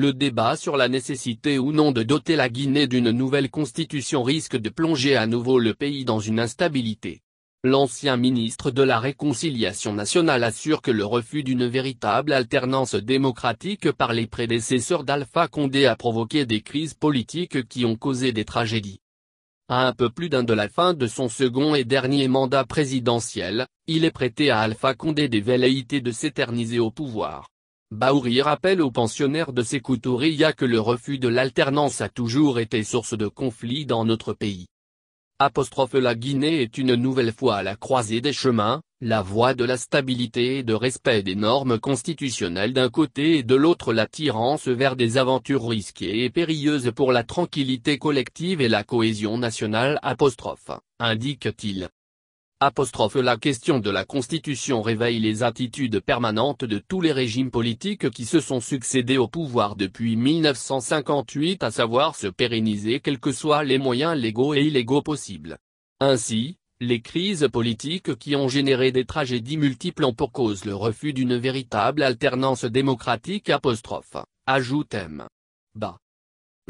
Le débat sur la nécessité ou non de doter la Guinée d'une nouvelle constitution risque de plonger à nouveau le pays dans une instabilité. L'ancien ministre de la Réconciliation nationale assure que le refus d'une véritable alternance démocratique par les prédécesseurs d'Alpha Condé a provoqué des crises politiques qui ont causé des tragédies. À un peu plus d'un de la fin de son second et dernier mandat présidentiel, il est prêté à Alpha Condé des velléités de s'éterniser au pouvoir. Baouri rappelle aux pensionnaires de Sékou que le refus de l'alternance a toujours été source de conflits dans notre pays. La Guinée est une nouvelle fois à la croisée des chemins, la voie de la stabilité et de respect des normes constitutionnelles d'un côté et de l'autre l'attirance vers des aventures risquées et périlleuses pour la tranquillité collective et la cohésion nationale indique-t-il. La question de la Constitution réveille les attitudes permanentes de tous les régimes politiques qui se sont succédés au pouvoir depuis 1958 à savoir se pérenniser quels que soient les moyens légaux et illégaux possibles. Ainsi, les crises politiques qui ont généré des tragédies multiples ont pour cause le refus d'une véritable alternance démocratique apostrophe, ajoute M. Bas.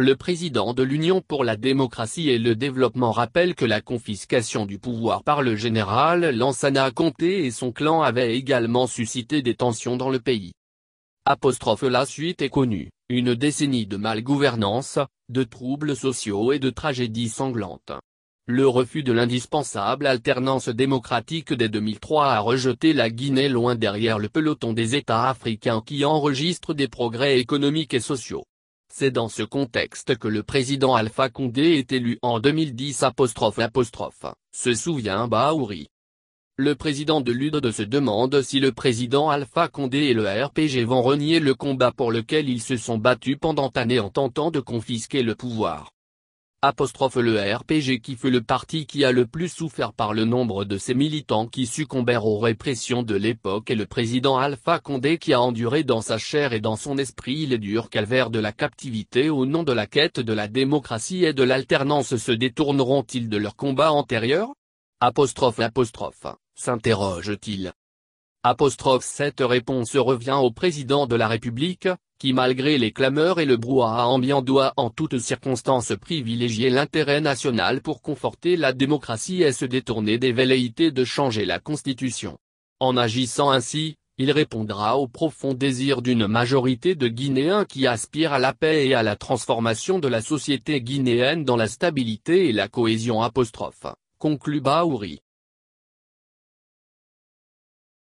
Le président de l'Union pour la démocratie et le développement rappelle que la confiscation du pouvoir par le général Lansana Conté et son clan avait également suscité des tensions dans le pays. Apostrophe la suite est connue, une décennie de malgouvernance, de troubles sociaux et de tragédies sanglantes. Le refus de l'indispensable alternance démocratique dès 2003 a rejeté la Guinée loin derrière le peloton des États africains qui enregistrent des progrès économiques et sociaux. C'est dans ce contexte que le président Alpha Condé est élu en 2010 apostrophe apostrophe, se souvient Baouri. Le président de l'UDE se demande si le président Alpha Condé et le RPG vont renier le combat pour lequel ils se sont battus pendant années en tentant de confisquer le pouvoir. Apostrophe le RPG qui fut le parti qui a le plus souffert par le nombre de ses militants qui succombèrent aux répressions de l'époque et le président Alpha Condé qui a enduré dans sa chair et dans son esprit les durs calvaires de la captivité au nom de la quête de la démocratie et de l'alternance se détourneront-ils de leur combat antérieur? Apostrophe apostrophe, s'interroge-t-il. Apostrophe cette réponse revient au président de la République, qui malgré les clameurs et le brouhaha ambiant doit en toutes circonstances privilégier l'intérêt national pour conforter la démocratie et se détourner des velléités de changer la Constitution. En agissant ainsi, il répondra au profond désir d'une majorité de Guinéens qui aspirent à la paix et à la transformation de la société guinéenne dans la stabilité et la cohésion conclut Baouri.